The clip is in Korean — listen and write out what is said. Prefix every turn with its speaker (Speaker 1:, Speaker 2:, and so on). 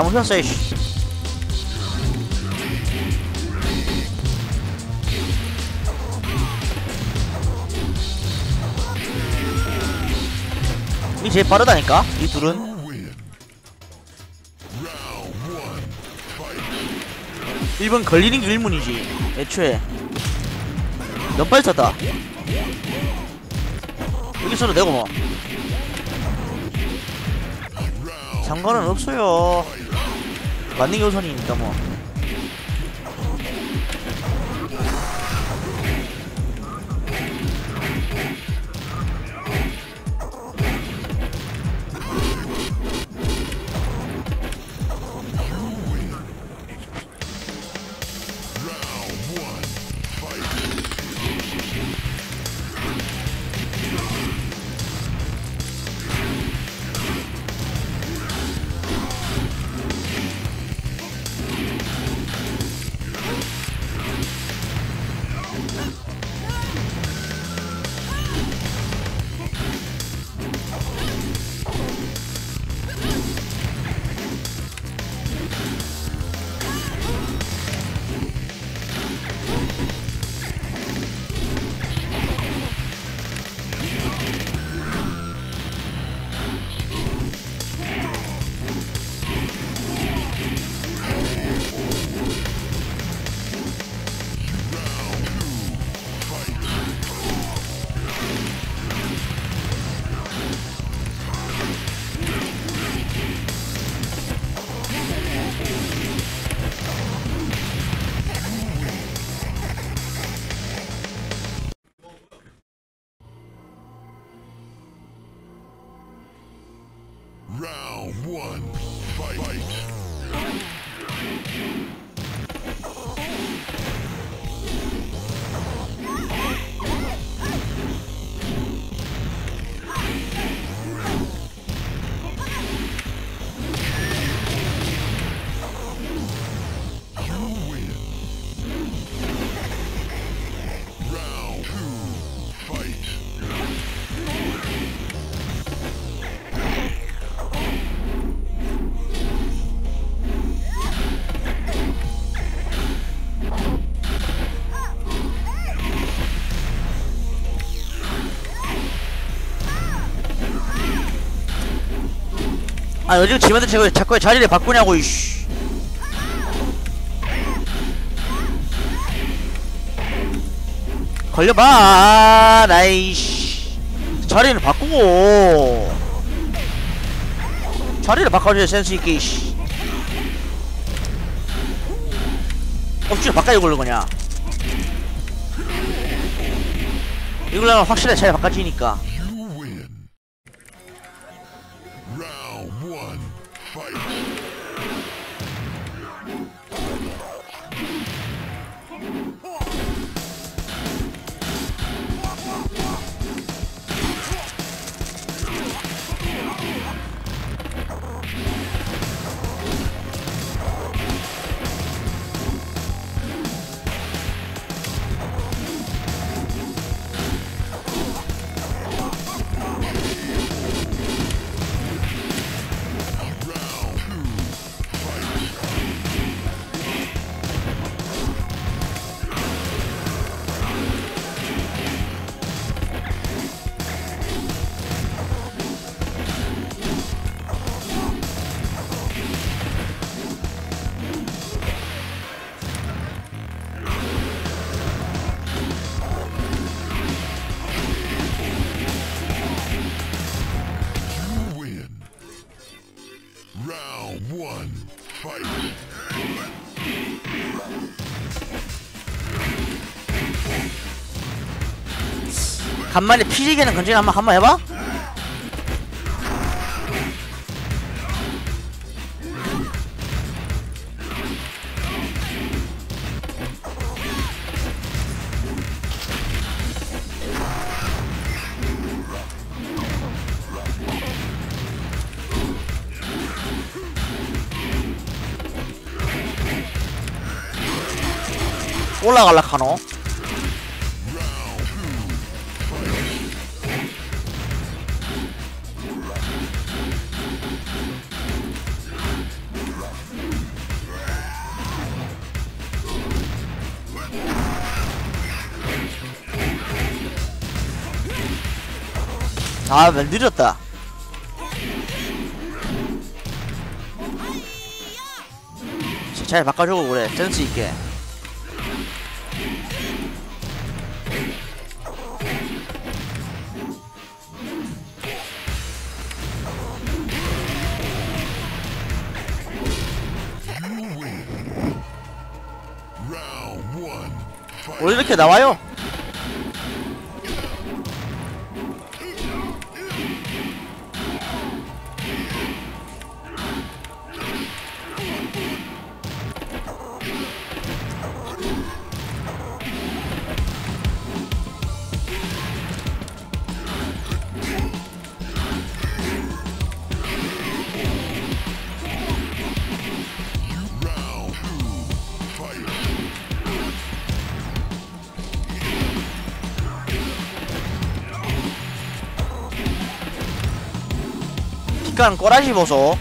Speaker 1: 잘못 폈어 씨. 이 제일 빠르다니까 이 둘은. 일번 걸리는 게 일문이지 애초에. 넌 빨리 쳤다. 여기 서도 되고 뭐. 상관은 없어요 맞는 게 우선이니까 뭐
Speaker 2: Round one, fight.
Speaker 1: 아 요즘 지면들 자꾸 자꾸 자리를 바꾸냐고 이씨. 걸려봐 나이씨. 자리를 바꾸고. 자리를 바꿔줘야 센스있게 이씨. 억지로 바꿔야 걸는 거냐 이걸로 확실하게 자리 바꿔지니까
Speaker 2: one, fight.
Speaker 1: 간만에 피지개는 건진 한번 한번 해봐? 올라갈라 카노 아, 늦었다. 잘 바꿔주고 그래, 센스 있게. 원래 이렇게 나와요 피카는 꼬라지 보소